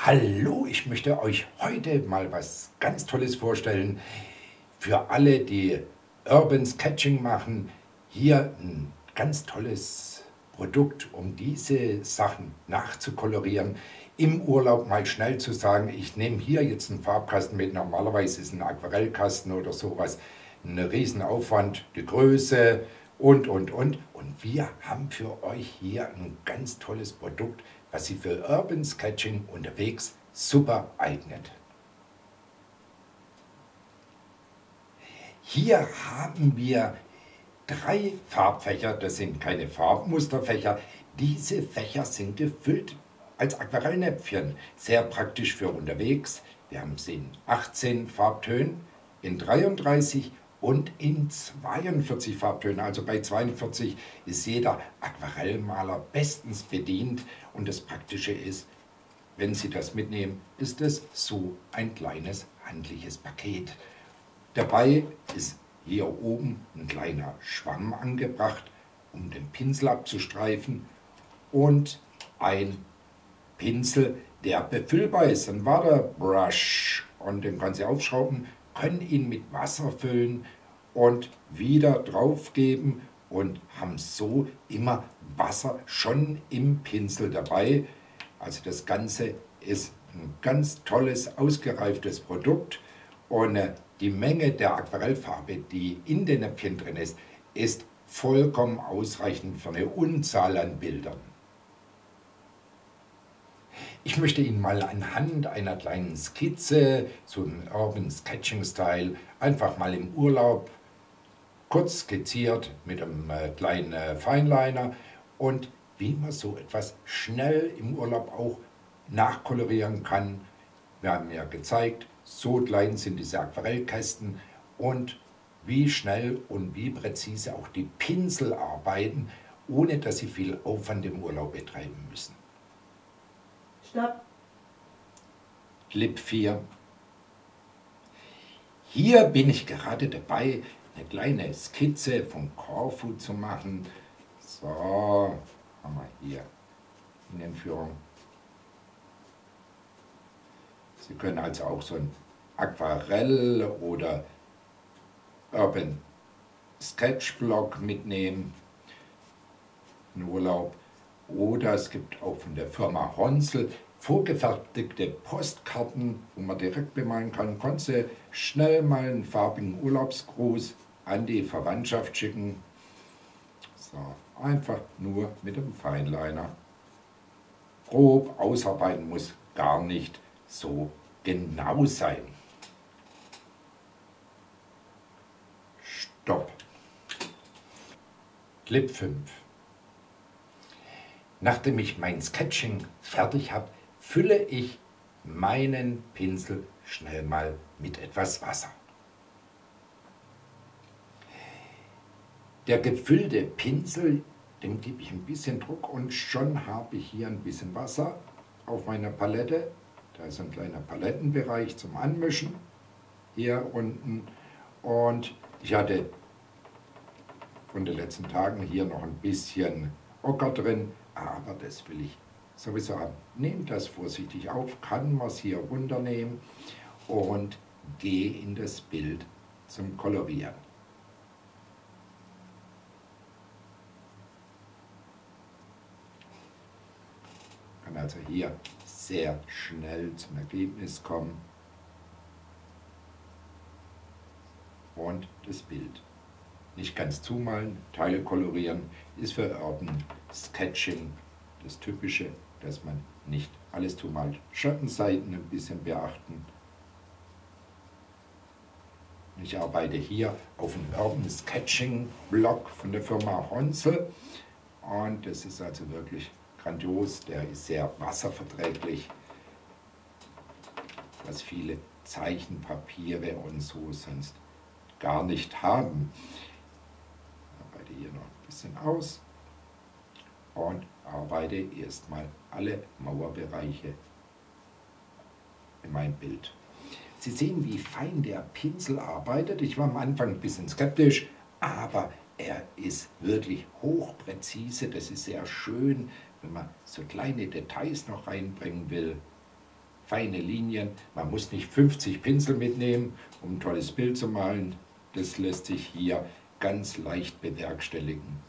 Hallo, ich möchte euch heute mal was ganz Tolles vorstellen. Für alle, die Urban Sketching machen, hier ein ganz tolles Produkt, um diese Sachen nachzukolorieren. Im Urlaub mal schnell zu sagen, ich nehme hier jetzt einen Farbkasten mit, normalerweise ist ein Aquarellkasten oder sowas ein Riesenaufwand, die Größe und, und, und. Und wir haben für euch hier ein ganz tolles Produkt, was sich für Urban Sketching unterwegs super eignet. Hier haben wir drei Farbfächer, das sind keine Farbmusterfächer. Diese Fächer sind gefüllt als Aquarellnäpfchen, sehr praktisch für unterwegs. Wir haben sie in 18 Farbtönen, in 33 und in 42 Farbtönen. Also bei 42 ist jeder Aquarellmaler bestens bedient und das Praktische ist, wenn Sie das mitnehmen, ist es so ein kleines handliches Paket. Dabei ist hier oben ein kleiner Schwamm angebracht, um den Pinsel abzustreifen und ein Pinsel, der befüllbar ist, ein Waterbrush und den kann Sie aufschrauben können ihn mit Wasser füllen und wieder draufgeben und haben so immer Wasser schon im Pinsel dabei. Also das Ganze ist ein ganz tolles, ausgereiftes Produkt und die Menge der Aquarellfarbe, die in den Näpfchen drin ist, ist vollkommen ausreichend für eine Unzahl an Bildern. Ich möchte Ihnen mal anhand einer kleinen Skizze, so einem Urban Sketching Style, einfach mal im Urlaub kurz skizziert mit einem äh, kleinen äh, Feinliner und wie man so etwas schnell im Urlaub auch nachkolorieren kann. Wir haben ja gezeigt, so klein sind diese Aquarellkästen und wie schnell und wie präzise auch die Pinsel arbeiten, ohne dass sie viel Aufwand im Urlaub betreiben müssen. Stopp. Clip 4. Hier bin ich gerade dabei, eine kleine Skizze von Corfu zu machen. So, haben wir hier in den Führung. Sie können also auch so ein Aquarell oder Urban Sketchblock mitnehmen in Urlaub. Oder es gibt auch von der Firma Honsel vorgefertigte Postkarten, wo man direkt bemalen kann. Konnte schnell mal einen farbigen Urlaubsgruß an die Verwandtschaft schicken. So, einfach nur mit dem Feinliner. Grob ausarbeiten muss gar nicht so genau sein. Stopp. Clip 5. Nachdem ich mein Sketching fertig habe, fülle ich meinen Pinsel schnell mal mit etwas Wasser. Der gefüllte Pinsel, dem gebe ich ein bisschen Druck und schon habe ich hier ein bisschen Wasser auf meiner Palette. Da ist ein kleiner Palettenbereich zum Anmischen hier unten und ich hatte von den letzten Tagen hier noch ein bisschen Ocker drin, aber das will ich sowieso haben. Nehmt das vorsichtig auf, kann man es hier runternehmen und gehe in das Bild zum Kolorieren. Kann also hier sehr schnell zum Ergebnis kommen und das Bild nicht ganz zumalen, Teile kolorieren, ist für Urban Sketching das Typische, dass man nicht alles zumalt. Schattenseiten ein bisschen beachten. Ich arbeite hier auf dem Urban Sketching Blog von der Firma Honsel und das ist also wirklich grandios. Der ist sehr wasserverträglich, was viele Zeichenpapiere und so sonst gar nicht haben hier noch ein bisschen aus und arbeite erstmal alle Mauerbereiche in mein Bild. Sie sehen, wie fein der Pinsel arbeitet. Ich war am Anfang ein bisschen skeptisch, aber er ist wirklich hochpräzise. Das ist sehr schön, wenn man so kleine Details noch reinbringen will. feine Linien. Man muss nicht 50 Pinsel mitnehmen, um ein tolles Bild zu malen. Das lässt sich hier ganz leicht bewerkstelligen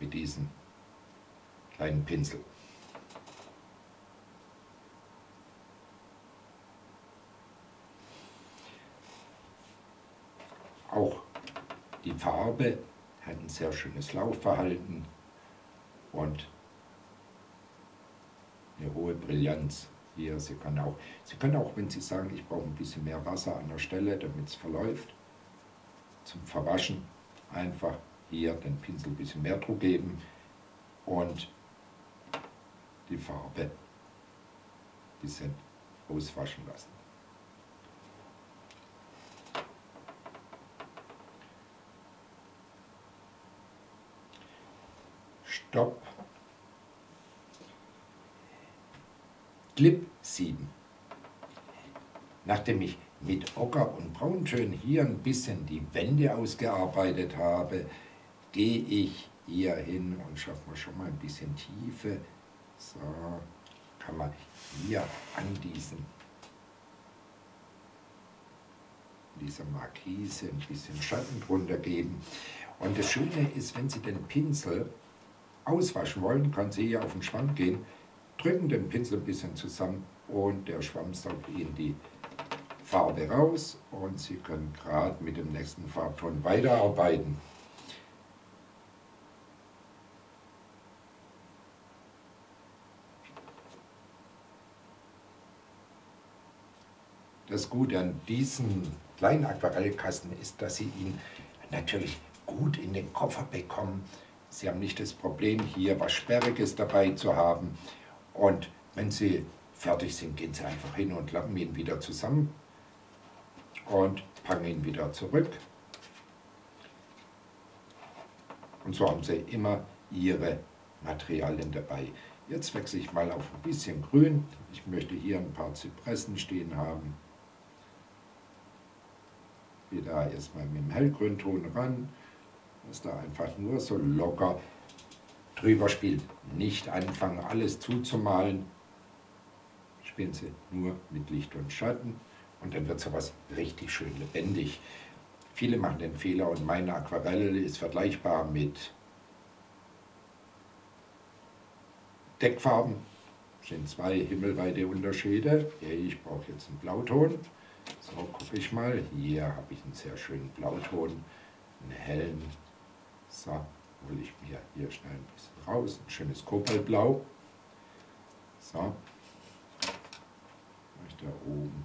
mit diesem kleinen Pinsel. Auch die Farbe hat ein sehr schönes Laufverhalten und eine hohe Brillanz hier. Sie können auch, Sie können auch, wenn Sie sagen, ich brauche ein bisschen mehr Wasser an der Stelle, damit es verläuft, zum Verwaschen einfach hier den Pinsel ein bisschen mehr Druck geben und die Farbe ein bisschen auswaschen lassen. Stopp. Clip 7. Nachdem ich mit Ocker und Brauntönen hier ein bisschen die Wände ausgearbeitet habe, gehe ich hier hin und schaffe mir schon mal ein bisschen Tiefe. So kann man hier an diesen dieser Markise ein bisschen Schatten drunter geben. Und das Schöne ist, wenn Sie den Pinsel auswaschen wollen, kann Sie hier auf den Schwamm gehen, drücken den Pinsel ein bisschen zusammen und der Schwamm saugt Ihnen die Farbe raus und Sie können gerade mit dem nächsten Farbton weiterarbeiten. Das Gute an diesem kleinen Aquarellkasten ist, dass Sie ihn natürlich gut in den Koffer bekommen. Sie haben nicht das Problem, hier was Sperriges dabei zu haben. Und wenn Sie fertig sind, gehen Sie einfach hin und klappen ihn wieder zusammen und packen ihn wieder zurück. Und so haben Sie immer Ihre Materialien dabei. Jetzt wechsle ich mal auf ein bisschen Grün. Ich möchte hier ein paar Zypressen stehen haben wieder erstmal mit dem Hellgrünton ran, dass da einfach nur so locker drüber spielt. Nicht anfangen alles zuzumalen, spielen Sie nur mit Licht und Schatten und dann wird sowas richtig schön lebendig. Viele machen den Fehler und meine Aquarelle ist vergleichbar mit Deckfarben. Das sind zwei himmelweite Unterschiede. Ich brauche jetzt einen Blauton. So, gucke ich mal. Hier habe ich einen sehr schönen Blauton, einen hellen. So, hole ich mir hier schnell ein bisschen raus. Ein schönes Kobaltblau. So, da oben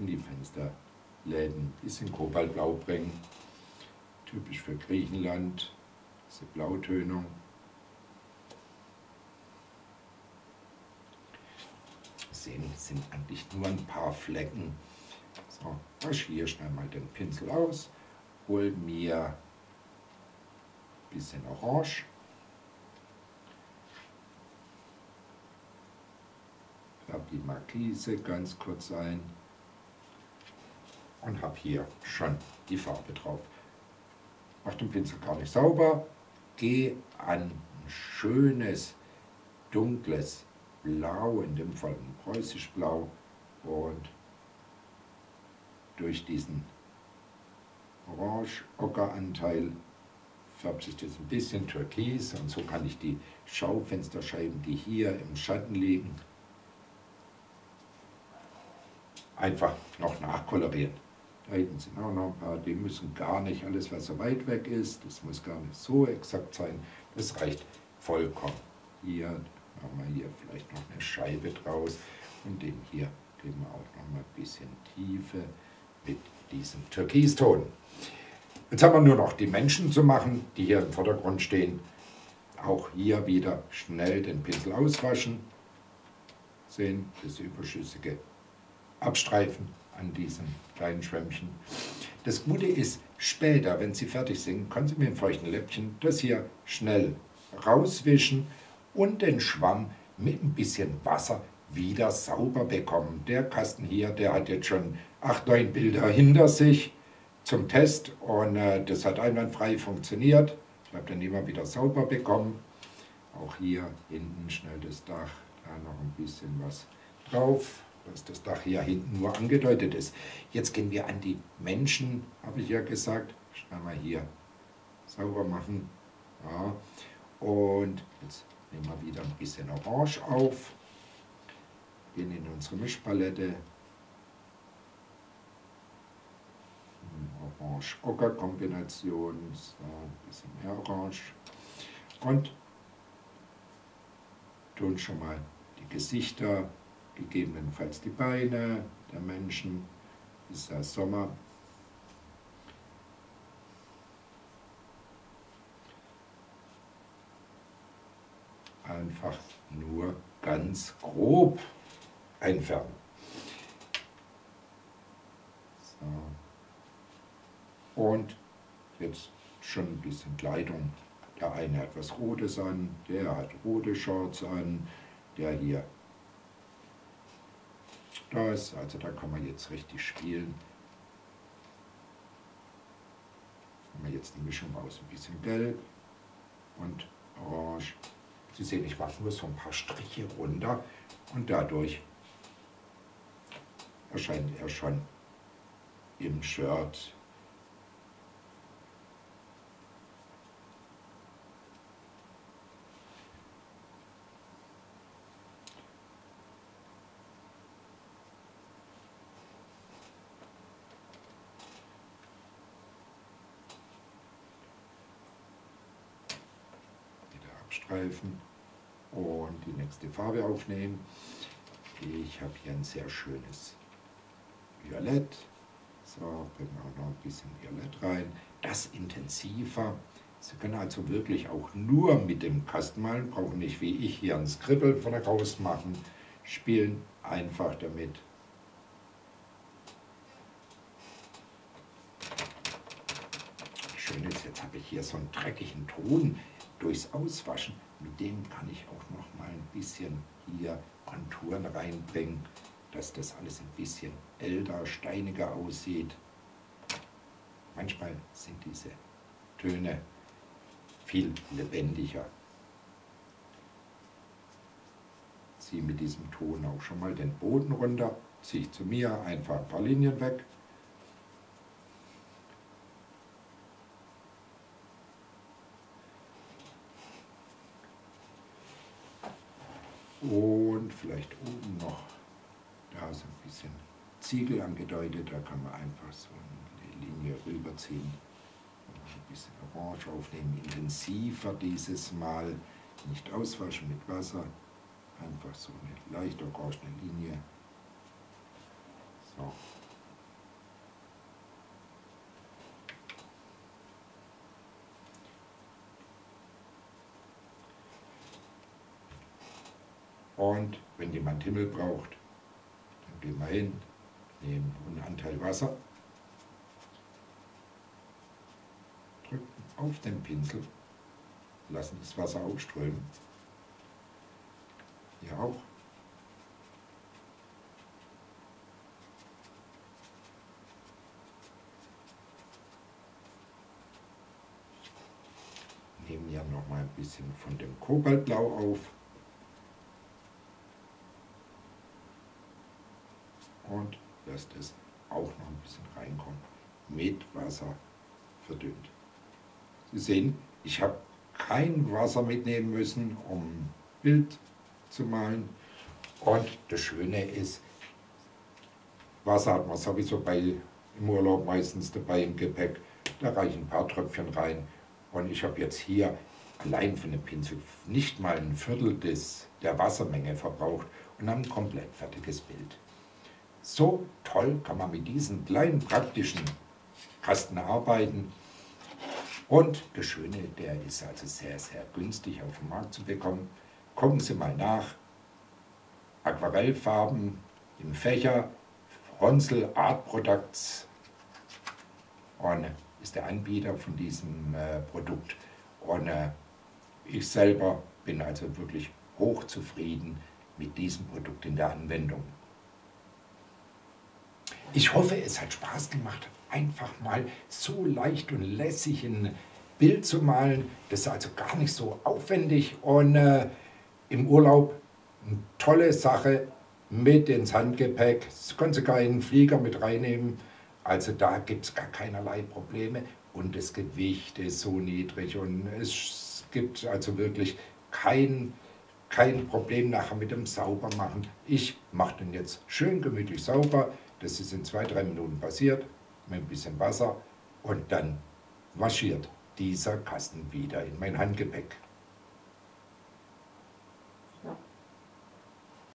in die Fensterläden bisschen Kobaltblau bringen. Typisch für Griechenland, diese Blautönung. sehen, sind eigentlich nur ein paar Flecken. So, wasche schnell mal den Pinsel aus, hol mir ein bisschen Orange. Färbe die Markise ganz kurz ein und habe hier schon die Farbe drauf. Mach den Pinsel gar nicht sauber, gehe an ein schönes, dunkles Blau, in dem Fall ein preußisch Blau und durch diesen Orange-Ocker-Anteil färbt sich das ein bisschen türkis und so kann ich die Schaufensterscheiben, die hier im Schatten liegen, einfach noch nachkolorieren. Hinten sind auch noch ein paar, die müssen gar nicht, alles was so weit weg ist, das muss gar nicht so exakt sein, das reicht vollkommen. Hier machen wir hier vielleicht noch eine Scheibe draus und den hier geben wir auch noch mal ein bisschen Tiefe mit diesem Türkiston. Jetzt haben wir nur noch die Menschen zu machen, die hier im Vordergrund stehen. Auch hier wieder schnell den Pinsel auswaschen. Sehen das überschüssige Abstreifen an diesem kleinen Schwämmchen. Das Gute ist, später, wenn Sie fertig sind, können Sie mit dem feuchten Läppchen das hier schnell rauswischen und den Schwamm mit ein bisschen Wasser wieder sauber bekommen. Der Kasten hier, der hat jetzt schon 8, 9 Bilder hinter sich zum Test und äh, das hat einwandfrei funktioniert. Ich habe den immer wieder sauber bekommen. Auch hier hinten schnell das Dach, da noch ein bisschen was drauf, dass das Dach hier hinten nur angedeutet ist. Jetzt gehen wir an die Menschen, habe ich ja gesagt. Schnell mal hier sauber machen. Ja. Und jetzt nehmen wir wieder ein bisschen Orange auf. Gehen in unsere Mischpalette. Orange-Ocker-Kombination. So, ein bisschen mehr Orange. Und tun schon mal die Gesichter, gegebenenfalls die Beine der Menschen. Ist ja Sommer. Einfach nur ganz grob einfärben. So. Und jetzt schon ein bisschen Kleidung der eine hat was Rotes an, der hat rote Shorts an, der hier das. Also da kann man jetzt richtig spielen. Haben wir jetzt die Mischung aus ein bisschen Gelb und Orange. Sie sehen, ich mache nur so ein paar Striche runter und dadurch erscheint er schon im Shirt abstreifen und die nächste Farbe aufnehmen. Ich habe hier ein sehr schönes Violett. So, bringen wir auch noch ein bisschen Violett rein. Das intensiver. Sie können also wirklich auch nur mit dem Kasten malen, brauchen nicht wie ich hier ein Skribbel von der Faust machen. Spielen einfach damit. Schön ist, jetzt habe ich hier so einen dreckigen Ton durchs Auswaschen, mit dem kann ich auch noch mal ein bisschen hier Konturen reinbringen, dass das alles ein bisschen älter, steiniger aussieht. Manchmal sind diese Töne viel lebendiger. Ziehe mit diesem Ton auch schon mal den Boden runter, ziehe ich zu mir einfach ein paar Linien weg Und vielleicht oben noch, da ist ein bisschen Ziegel angedeutet, da kann man einfach so eine Linie rüberziehen. Ein bisschen Orange aufnehmen, intensiver dieses Mal, nicht auswaschen mit Wasser, einfach so eine leicht orangene Linie. So. Und wenn jemand Himmel braucht, dann gehen wir hin, nehmen einen Anteil Wasser, drücken auf den Pinsel, lassen das Wasser aufströmen. Hier auch. Nehmen hier noch mal ein bisschen von dem Kobaltblau auf. Und lasst es auch noch ein bisschen reinkommen. Mit Wasser verdünnt. Sie sehen, ich habe kein Wasser mitnehmen müssen, um Bild zu malen. Und das Schöne ist, Wasser hat man sowieso bei, im Urlaub meistens dabei im Gepäck. Da reichen ein paar Tröpfchen rein. Und ich habe jetzt hier allein von dem Pinsel nicht mal ein Viertel des, der Wassermenge verbraucht und habe ein komplett fertiges Bild. So toll kann man mit diesen kleinen praktischen Kasten arbeiten. Und das Schöne, der ist also sehr, sehr günstig auf dem Markt zu bekommen. Kommen Sie mal nach. Aquarellfarben im Fächer, Ronsel Art Products und ist der Anbieter von diesem äh, Produkt. Und äh, ich selber bin also wirklich hochzufrieden mit diesem Produkt in der Anwendung. Ich hoffe, es hat Spaß gemacht, einfach mal so leicht und lässig ein Bild zu malen. Das ist also gar nicht so aufwendig und äh, im Urlaub eine tolle Sache mit ins Handgepäck. Das können Sie gar in den Flieger mit reinnehmen. Also da gibt es gar keinerlei Probleme und das Gewicht ist so niedrig und es gibt also wirklich kein, kein Problem nachher mit dem Saubermachen. Ich mache den jetzt schön gemütlich sauber. Das ist in zwei, drei Minuten passiert mit ein bisschen Wasser und dann marschiert dieser Kasten wieder in mein Handgepäck.